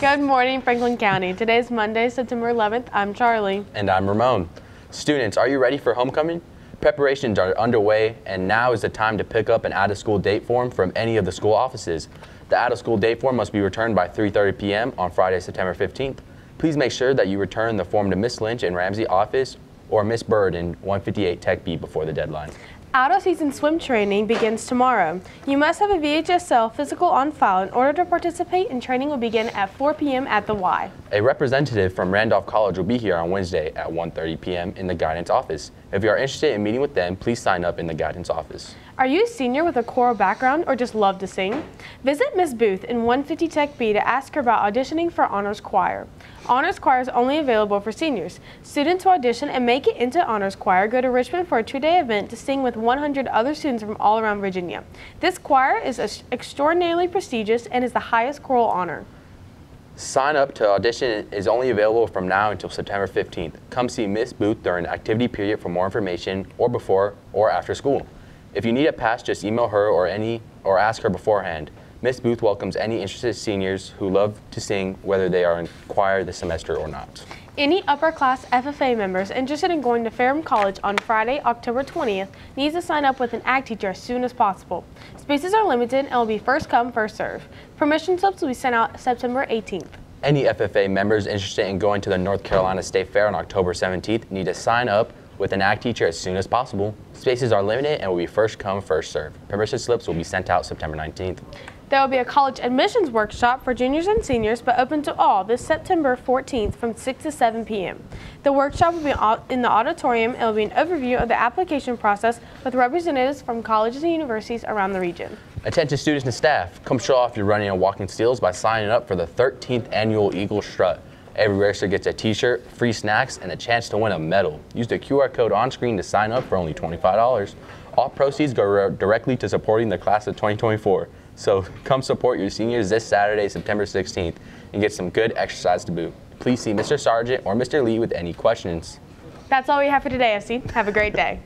Good morning, Franklin County. Today is Monday, September 11th. I'm Charlie. And I'm Ramon. Students, are you ready for homecoming? Preparations are underway, and now is the time to pick up an out-of-school date form from any of the school offices. The out-of-school date form must be returned by 3.30 p.m. on Friday, September 15th. Please make sure that you return the form to Miss Lynch in Ramsey office or Miss Bird in 158 Tech B before the deadline. Out-of-season swim training begins tomorrow. You must have a VHSL physical on file in order to participate and training will begin at 4 p.m. at the Y. A representative from Randolph College will be here on Wednesday at 1.30 p.m. in the guidance office. If you are interested in meeting with them, please sign up in the guidance office. Are you a senior with a choral background or just love to sing? Visit Ms. Booth in 150 Tech B to ask her about auditioning for Honors Choir. Honors Choir is only available for seniors. Students who audition and make it into Honors Choir go to Richmond for a two-day event to sing with 100 other students from all around Virginia. This choir is extraordinarily prestigious and is the highest choral honor. Sign up to audition is only available from now until September 15th. Come see Miss Booth during activity period for more information or before or after school. If you need a pass, just email her or any or ask her beforehand. Miss Booth welcomes any interested seniors who love to sing, whether they are in choir this semester or not. Any upper class FFA members interested in going to Ferrum College on Friday, October 20th needs to sign up with an ag teacher as soon as possible. Spaces are limited and will be first come, first serve. Permission slips will be sent out September 18th. Any FFA members interested in going to the North Carolina State Fair on October 17th need to sign up with an ag teacher as soon as possible. Spaces are limited and will be first come, first serve. Permission slips will be sent out September 19th. There will be a college admissions workshop for juniors and seniors, but open to all this September 14th from 6 to 7 p.m. The workshop will be in the auditorium and will be an overview of the application process with representatives from colleges and universities around the region. Attention students and staff, come show off your running and walking skills by signing up for the 13th annual Eagle Strut. Every racer gets a t-shirt, free snacks, and a chance to win a medal. Use the QR code on screen to sign up for only $25. All proceeds go directly to supporting the class of 2024. So come support your seniors this Saturday, September 16th, and get some good exercise to boot. Please see Mr. Sargent or Mr. Lee with any questions. That's all we have for today, FC. Have a great day.